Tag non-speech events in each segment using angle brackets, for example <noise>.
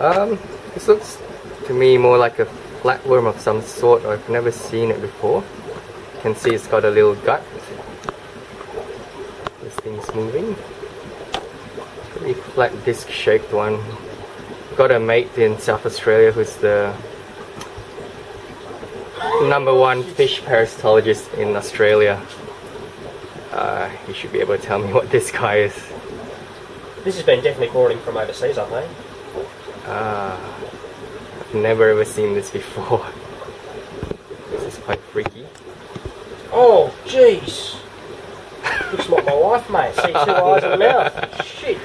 Um, this looks to me more like a flatworm of some sort. I've never seen it before. You can see it's got a little gut. This thing's moving. Pretty flat disc shaped one. Got a mate in South Australia who's the number one fish parasitologist in Australia. Uh, he should be able to tell me <laughs> what this guy is. This has been definitely in from overseas, I think. Ah, I've never ever seen this before. <laughs> This is quite freaky. Oh, jeez. Looks like my wife, mate. See two <laughs> eyes and mouth. Shit.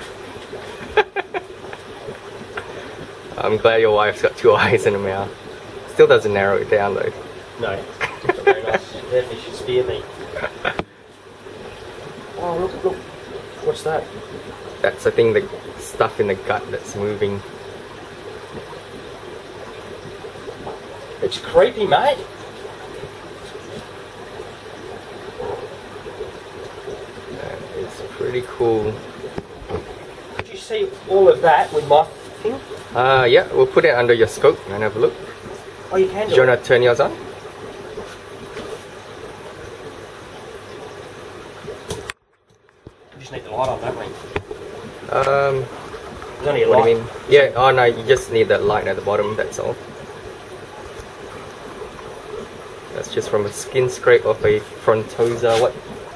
I'm glad your wife's got two <laughs> eyes and a mouth. Still doesn't narrow it down though. No. Not very nice. Definitely should spear me. Oh, look, look. What's that? That's I think the stuff in the gut that's moving. It's creepy, mate. That is pretty cool. Could you see all of that with my thing? Uh, yeah, we'll put it under your scope and have a look. Oh, you can Do do you want to turn yours on? You just need the light on, don't we? Um, There's only a what do you mean? Yeah, oh no, you just need that light at the bottom, that's all. That's just from a skin scrape of a frontosa. What?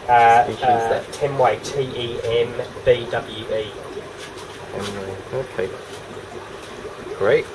Uh, species uh, that? Tembwe, T E M B W E. Anyway, okay. Great.